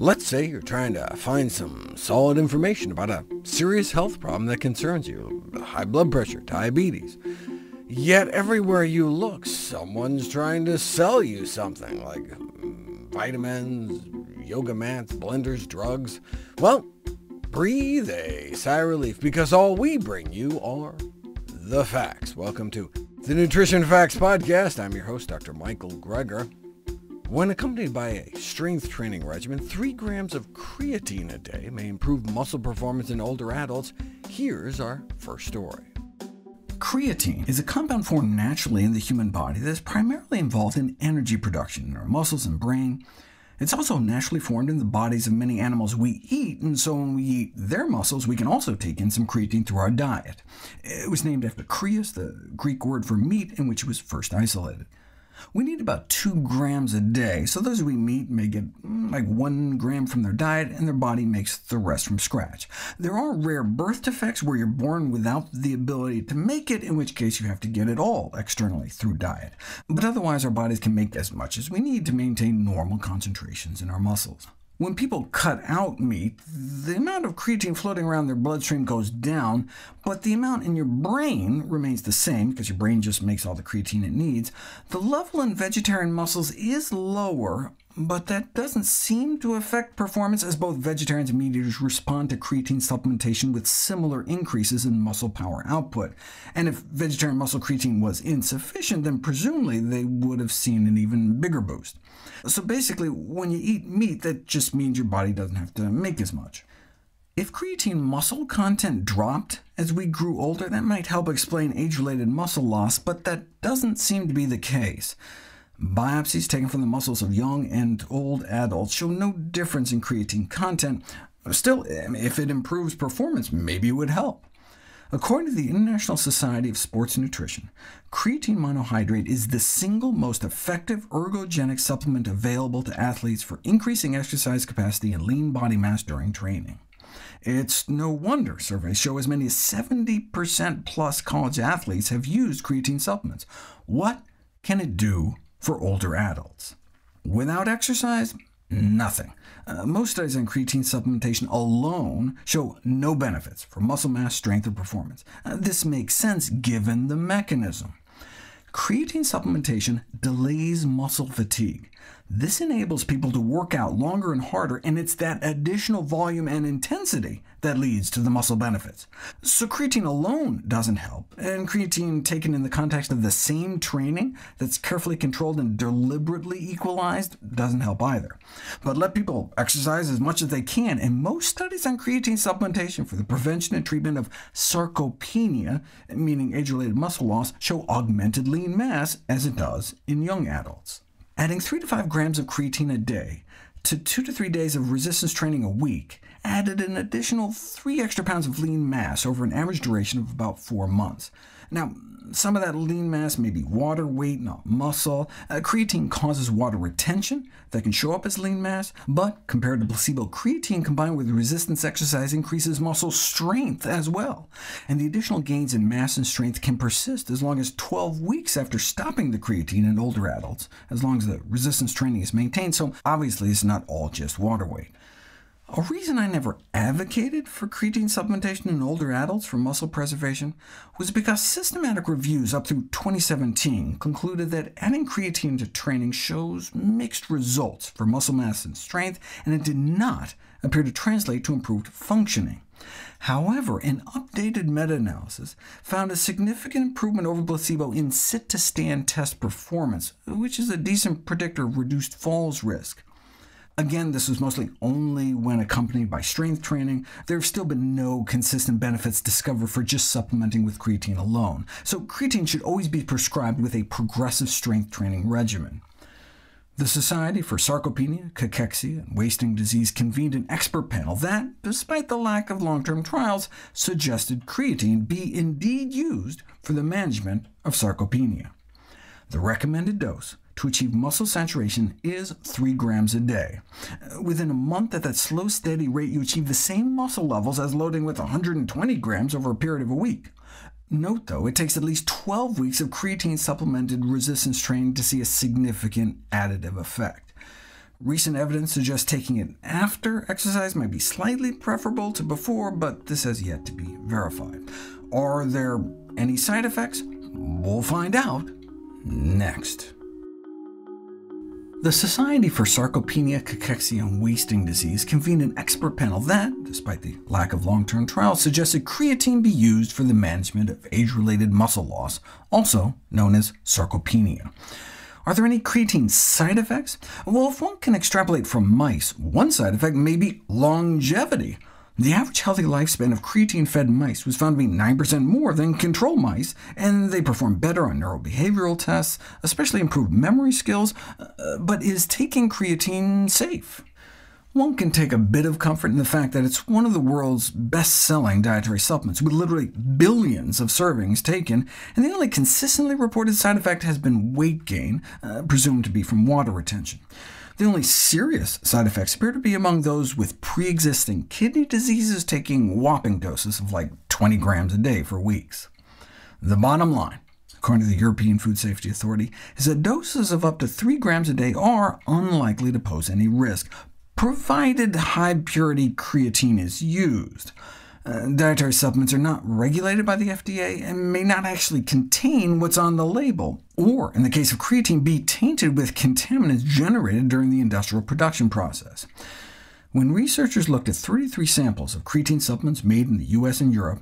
Let's say you're trying to find some solid information about a serious health problem that concerns you, high blood pressure, diabetes. Yet everywhere you look, someone's trying to sell you something, like vitamins, yoga mats, blenders, drugs. Well, breathe a sigh of relief, because all we bring you are the facts. Welcome to the Nutrition Facts Podcast. I'm your host, Dr. Michael Greger. When accompanied by a strength training regimen, 3 grams of creatine a day may improve muscle performance in older adults. Here's our first story. Creatine is a compound formed naturally in the human body that is primarily involved in energy production in our muscles and brain. It's also naturally formed in the bodies of many animals we eat, and so when we eat their muscles, we can also take in some creatine through our diet. It was named after kreas, the Greek word for meat, in which it was first isolated. We need about 2 grams a day, so those we meet may get mm, like 1 gram from their diet, and their body makes the rest from scratch. There are rare birth defects where you're born without the ability to make it, in which case you have to get it all externally through diet. But otherwise our bodies can make as much as we need to maintain normal concentrations in our muscles. When people cut out meat, the amount of creatine floating around their bloodstream goes down, but the amount in your brain remains the same, because your brain just makes all the creatine it needs. The level in vegetarian muscles is lower, but that doesn't seem to affect performance, as both vegetarians and meat eaters respond to creatine supplementation with similar increases in muscle power output. And if vegetarian muscle creatine was insufficient, then presumably they would have seen an even bigger boost. So basically, when you eat meat, that just means your body doesn't have to make as much. If creatine muscle content dropped as we grew older, that might help explain age-related muscle loss, but that doesn't seem to be the case. Biopsies taken from the muscles of young and old adults show no difference in creatine content. Still, if it improves performance, maybe it would help. According to the International Society of Sports Nutrition, creatine monohydrate is the single most effective ergogenic supplement available to athletes for increasing exercise capacity and lean body mass during training. It's no wonder surveys show as many as 70% plus college athletes have used creatine supplements. What can it do for older adults. Without exercise, nothing. Uh, most studies on creatine supplementation alone show no benefits for muscle mass, strength, or performance. Uh, this makes sense given the mechanism. Creatine supplementation delays muscle fatigue. This enables people to work out longer and harder, and it's that additional volume and intensity that leads to the muscle benefits. So creatine alone doesn't help, and creatine taken in the context of the same training that's carefully controlled and deliberately equalized doesn't help either. But let people exercise as much as they can, and most studies on creatine supplementation for the prevention and treatment of sarcopenia, meaning age-related muscle loss, show augmented lean mass, as it does in young adults. Adding 3 to 5 grams of creatine a day to 2 to 3 days of resistance training a week added an additional 3 extra pounds of lean mass over an average duration of about 4 months. Now, some of that lean mass may be water weight, not muscle. Uh, creatine causes water retention that can show up as lean mass, but compared to placebo, creatine combined with resistance exercise increases muscle strength as well. And the additional gains in mass and strength can persist as long as 12 weeks after stopping the creatine in older adults, as long as the resistance training is maintained, so obviously it's not all just water weight. A reason I never advocated for creatine supplementation in older adults for muscle preservation was because systematic reviews up through 2017 concluded that adding creatine to training shows mixed results for muscle mass and strength, and it did not appear to translate to improved functioning. However, an updated meta-analysis found a significant improvement over placebo in sit-to-stand test performance, which is a decent predictor of reduced falls risk. Again, this was mostly only when accompanied by strength training. There have still been no consistent benefits discovered for just supplementing with creatine alone, so creatine should always be prescribed with a progressive strength training regimen. The Society for Sarcopenia, Cachexia, and Wasting Disease convened an expert panel that, despite the lack of long-term trials, suggested creatine be indeed used for the management of sarcopenia. The recommended dose to achieve muscle saturation is 3 grams a day. Within a month at that slow, steady rate, you achieve the same muscle levels as loading with 120 grams over a period of a week. Note, though, it takes at least 12 weeks of creatine-supplemented resistance training to see a significant additive effect. Recent evidence suggests taking it after exercise might be slightly preferable to before, but this has yet to be verified. Are there any side effects? We'll find out next. The Society for Sarcopenia, Cachexia, and Wasting Disease convened an expert panel that, despite the lack of long-term trials, suggested creatine be used for the management of age-related muscle loss, also known as sarcopenia. Are there any creatine side effects? Well, if one can extrapolate from mice, one side effect may be longevity. The average healthy lifespan of creatine-fed mice was found to be 9% more than control mice, and they perform better on neurobehavioral tests, especially improved memory skills, uh, but is taking creatine safe? One can take a bit of comfort in the fact that it's one of the world's best-selling dietary supplements, with literally billions of servings taken, and the only consistently reported side effect has been weight gain, uh, presumed to be from water retention. The only serious side effects appear to be among those with pre-existing kidney diseases taking whopping doses of like 20 grams a day for weeks. The bottom line, according to the European Food Safety Authority, is that doses of up to 3 grams a day are unlikely to pose any risk, provided high-purity creatine is used. Uh, dietary supplements are not regulated by the FDA and may not actually contain what's on the label, or, in the case of creatine, be tainted with contaminants generated during the industrial production process. When researchers looked at 33 samples of creatine supplements made in the US and Europe,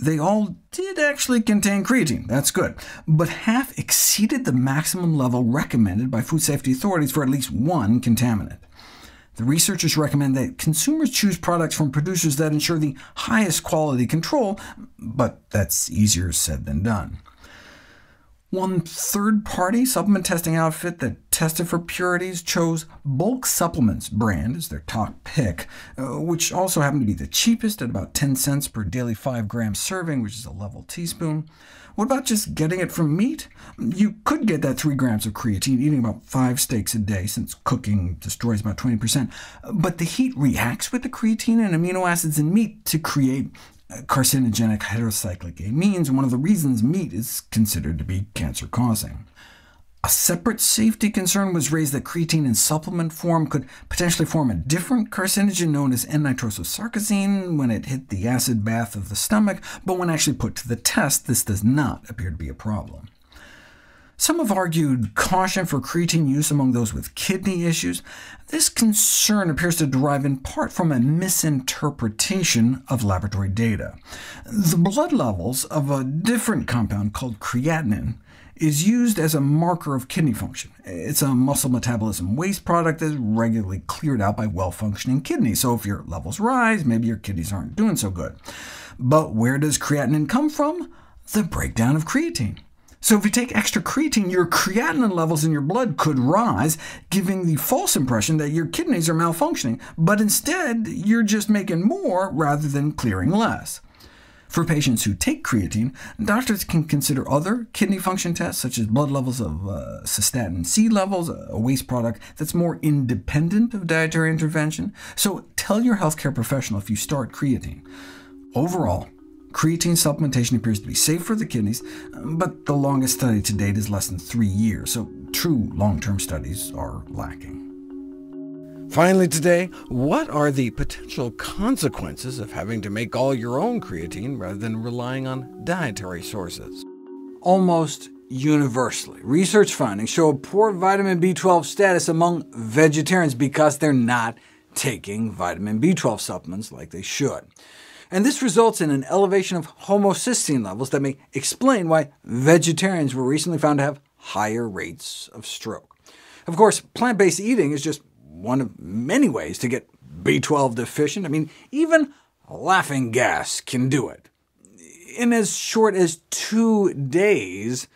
they all did actually contain creatine, that's good, but half exceeded the maximum level recommended by food safety authorities for at least one contaminant. The researchers recommend that consumers choose products from producers that ensure the highest quality control, but that's easier said than done. One third-party supplement testing outfit that tested for purities chose Bulk Supplements brand as their top pick, uh, which also happened to be the cheapest at about 10 cents per daily 5-gram serving, which is a level teaspoon. What about just getting it from meat? You could get that 3 grams of creatine eating about 5 steaks a day, since cooking destroys about 20%, but the heat reacts with the creatine and amino acids in meat to create carcinogenic heterocyclic amines, one of the reasons meat is considered to be cancer-causing. A separate safety concern was raised that creatine in supplement form could potentially form a different carcinogen known as N-nitrososarcosine when it hit the acid bath of the stomach, but when actually put to the test, this does not appear to be a problem. Some have argued caution for creatine use among those with kidney issues. This concern appears to derive in part from a misinterpretation of laboratory data. The blood levels of a different compound called creatinine is used as a marker of kidney function. It's a muscle metabolism waste product that is regularly cleared out by well-functioning kidneys, so if your levels rise, maybe your kidneys aren't doing so good. But where does creatinine come from? The breakdown of creatine. So if you take extra creatine, your creatinine levels in your blood could rise, giving the false impression that your kidneys are malfunctioning, but instead you're just making more rather than clearing less. For patients who take creatine, doctors can consider other kidney function tests, such as blood levels of uh, cystatin C levels, a waste product that's more independent of dietary intervention. So tell your healthcare professional if you start creatine. Overall, Creatine supplementation appears to be safe for the kidneys, but the longest study to date is less than three years, so true long-term studies are lacking. Finally today, what are the potential consequences of having to make all your own creatine rather than relying on dietary sources? Almost universally, research findings show a poor vitamin B12 status among vegetarians because they're not taking vitamin B12 supplements like they should and this results in an elevation of homocysteine levels that may explain why vegetarians were recently found to have higher rates of stroke. Of course, plant-based eating is just one of many ways to get B12 deficient. I mean, even laughing gas can do it. In as short as two days,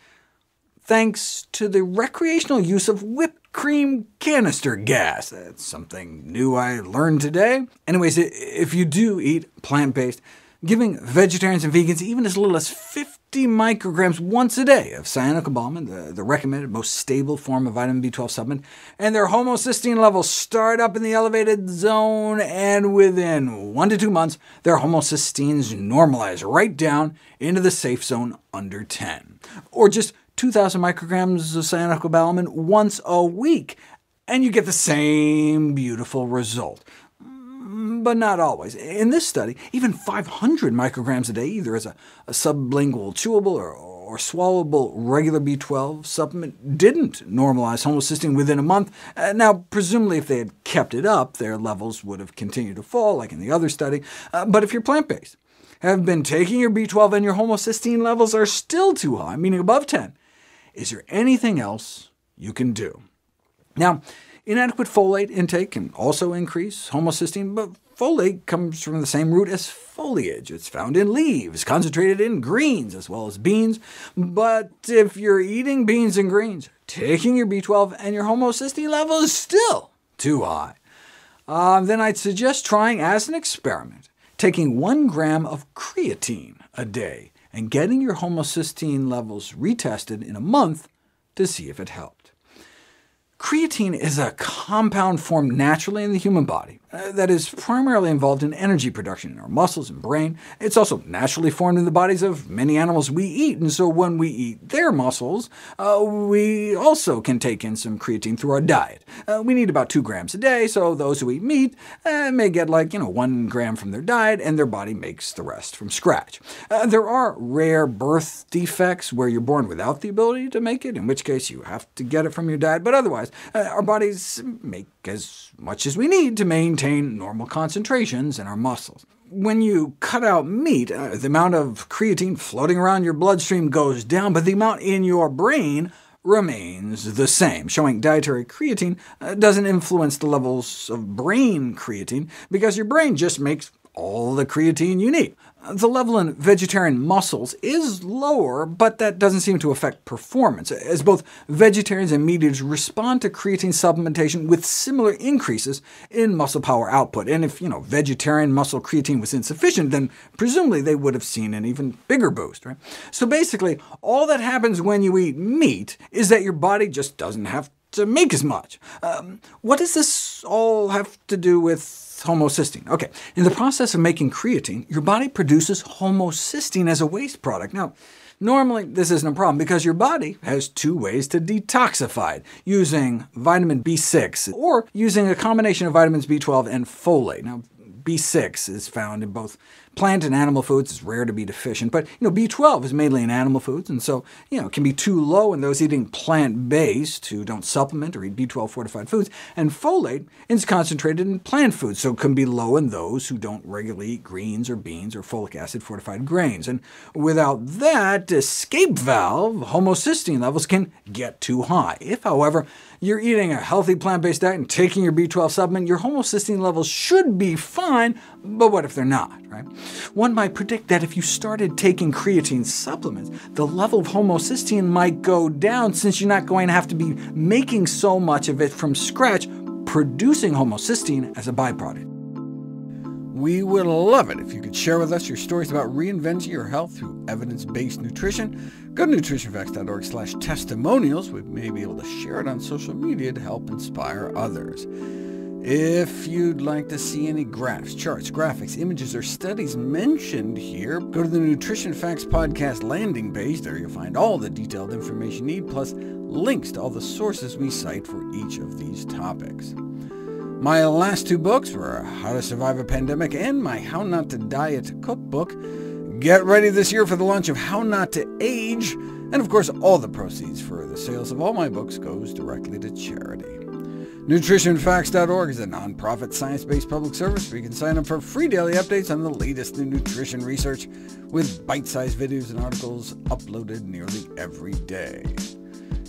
thanks to the recreational use of whipped cream canister gas. That's something new I learned today. Anyways, if you do eat plant-based, giving vegetarians and vegans even as little as 50 micrograms once a day of cyanocobalamin, the, the recommended most stable form of vitamin B12 supplement, and their homocysteine levels start up in the elevated zone, and within one to two months, their homocysteines normalize right down into the safe zone under 10. Or just 2,000 micrograms of cyanocobalamin once a week. and you get the same beautiful result. But not always. In this study, even 500 micrograms a day, either as a, a sublingual chewable or, or swallowable regular B12 supplement, didn't normalize homocysteine within a month. Uh, now, presumably if they had kept it up, their levels would have continued to fall, like in the other study. Uh, but if you're plant-based, have been taking your B12 and your homocysteine levels are still too high, meaning above 10, is there anything else you can do? Now, inadequate folate intake can also increase homocysteine, but folate comes from the same root as foliage. It's found in leaves, concentrated in greens as well as beans. But if you're eating beans and greens, taking your B12 and your homocysteine level is still too high, uh, then I'd suggest trying as an experiment, taking 1 gram of creatine a day and getting your homocysteine levels retested in a month to see if it helped. Creatine is a compound formed naturally in the human body uh, that is primarily involved in energy production in our muscles and brain. It's also naturally formed in the bodies of many animals we eat, and so when we eat their muscles, uh, we also can take in some creatine through our diet. Uh, we need about 2 grams a day, so those who eat meat uh, may get like you know 1 gram from their diet, and their body makes the rest from scratch. Uh, there are rare birth defects where you're born without the ability to make it, in which case you have to get it from your diet, but otherwise, uh, our bodies make as much as we need to maintain normal concentrations in our muscles. When you cut out meat, uh, the amount of creatine floating around your bloodstream goes down, but the amount in your brain remains the same, showing dietary creatine uh, doesn't influence the levels of brain creatine, because your brain just makes all the creatine you need. The level in vegetarian muscles is lower, but that doesn't seem to affect performance, as both vegetarians and meat eaters respond to creatine supplementation with similar increases in muscle power output. And if you know, vegetarian muscle creatine was insufficient, then presumably they would have seen an even bigger boost. Right? So basically, all that happens when you eat meat is that your body just doesn't have to make as much. Um, what does this all have to do with homocysteine. OK, in the process of making creatine, your body produces homocysteine as a waste product. Now, normally this isn't a problem, because your body has two ways to detoxify it, using vitamin B6, or using a combination of vitamins B12 and folate. Now, B6 is found in both plant and animal foods. is rare to be deficient, but you know, B12 is mainly in animal foods, and so you know, it can be too low in those eating plant-based who don't supplement or eat B12-fortified foods, and folate is concentrated in plant foods, so it can be low in those who don't regularly eat greens or beans or folic acid-fortified grains. And without that escape valve, homocysteine levels can get too high. If, however, you're eating a healthy plant-based diet and taking your B12 supplement, your homocysteine levels should be fine, but what if they're not? Right? One might predict that if you started taking creatine supplements, the level of homocysteine might go down since you're not going to have to be making so much of it from scratch, producing homocysteine as a byproduct. We would love it if you could share with us your stories about reinventing your health through evidence-based nutrition. Go to nutritionfacts.org slash testimonials. We may be able to share it on social media to help inspire others. If you'd like to see any graphs, charts, graphics, images, or studies mentioned here, go to the Nutrition Facts Podcast landing page. There you'll find all the detailed information you need, plus links to all the sources we cite for each of these topics. My last two books were How to Survive a Pandemic and my How Not to Diet cookbook. Get ready this year for the launch of How Not to Age, and of course all the proceeds for the sales of all my books goes directly to charity. NutritionFacts.org is a nonprofit science-based public service where you can sign up for free daily updates on the latest new nutrition research with bite-sized videos and articles uploaded nearly every day.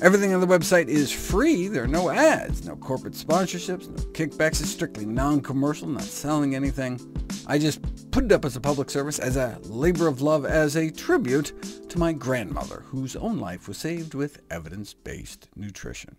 Everything on the website is free. There are no ads, no corporate sponsorships, no kickbacks. It's strictly non-commercial, not selling anything. I just put it up as a public service, as a labor of love, as a tribute to my grandmother, whose own life was saved with evidence-based nutrition.